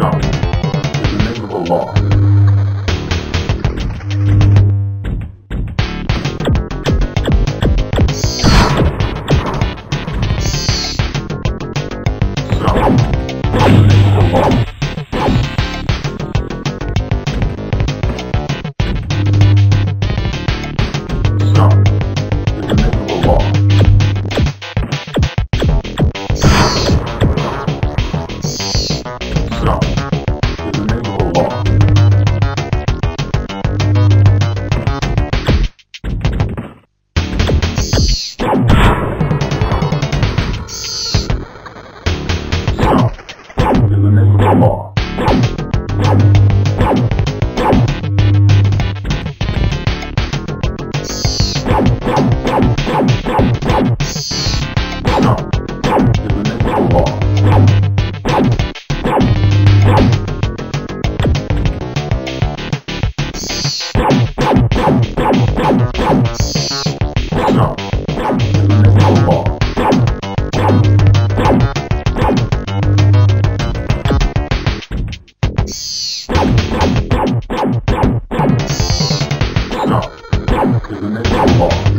go. to the next part.